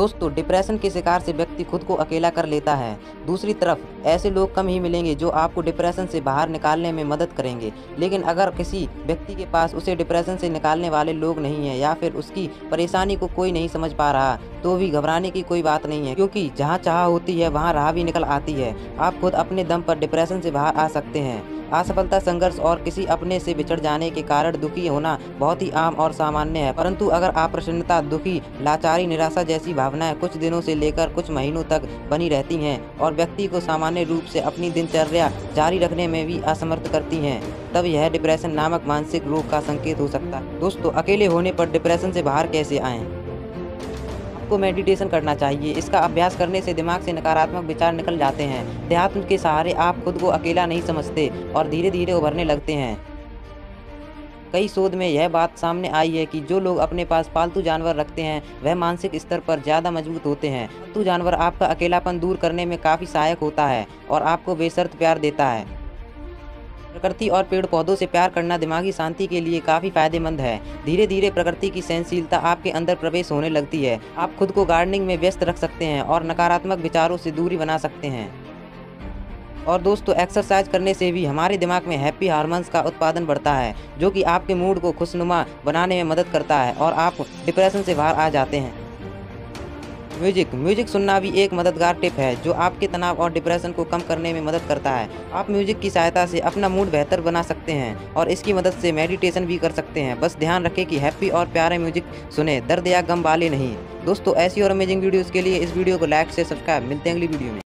दोस्तों डिप्रेशन के शिकार से व्यक्ति खुद को अकेला कर लेता है। दूसरी तरफ़, ऐसे लोग कम ही मिलेंगे जो आपको डिप्रेशन से बाहर निकालने में मदद करेंगे। लेकिन अगर किसी व्यक्ति के पास उसे डिप्रेशन से निकालने वाले लोग नहीं हैं या फिर उसकी परेशानी को कोई नहीं समझ पा रहा तो भी घबराने की कोई बात नहीं है। क्योंकि जहाँ चाह होती है, वहाँ राह भी निकल आती है। आप खुद अपने दम पर डिप्रेशन से बाहर आ सकते हैं। असफलता, संघर्ष और किसी अपने से बिछड़ जाने के कारण दुखी होना बहुत ही आम और सामान्य है। परंतु अगर आप प्रसन्नता, दुखी, लाचारी, निराशा जैसी भावनाएँ कुछ दिनों से लेकर कुछ महीनों तक बनी रहती हैं और व्यक्ति को सामान्य रूप से अपनी दिनचर्या जारी रखने में भी असमर्थ करती हैं, तब यह डिप्रेशन नामक मानसिक रोग का संकेत हो सकता है। दोस्तों, अकेले होने पर डिप्रेशन से बाहर कैसे आएँ? आपको मेडिटेशन करना चाहिए। इसका अभ्यास करने से दिमाग से नकारात्मक विचार निकल जाते हैं। देहात्म के सहारे आप खुद को अकेला नहीं समझते और धीरे धीरे उभरने लगते हैं। कई शोध में यह बात सामने आई है कि जो लोग अपने पास पालतू जानवर रखते हैं, वह मानसिक स्तर पर ज़्यादा मज़बूत होते हैं। पालतू जानवर आपका अकेलापन दूर करने में काफ़ी सहायक होता है और आपको बेसर्त प्यार देता है। प्रकृति और पेड़ पौधों से प्यार करना दिमागी शांति के लिए काफ़ी फ़ायदेमंद है। धीरे धीरे प्रकृति की सहनशीलता आपके अंदर प्रवेश होने लगती है। आप खुद को गार्डनिंग में व्यस्त रख सकते हैं और नकारात्मक विचारों से दूरी बना सकते हैं। और दोस्तों एक्सरसाइज करने से भी हमारे दिमाग में हैप्पी हार्मोन्स का उत्पादन बढ़ता है, जो कि आपके मूड को खुशनुमा बनाने में मदद करता है और आप डिप्रेशन से बाहर आ जाते हैं। म्यूज़िक। म्यूज़िक सुनना भी एक मददगार टिप है, जो आपके तनाव और डिप्रेशन को कम करने में मदद करता है। आप म्यूज़िक की सहायता से अपना मूड बेहतर बना सकते हैं और इसकी मदद से मेडिटेशन भी कर सकते हैं। बस ध्यान रखें कि हैप्पी और प्यारे म्यूज़िक सुने, दर्द या गम वाले नहीं। दोस्तों, ऐसी और अमेजिंग वीडियोज़ के लिए इस वीडियो को लाइक से सब्सक्राइब। मिलते हैं अगली वीडियो में।